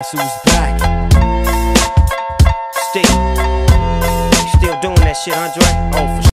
Guess who's back? Still, still doing that shit, Andre? Oh, for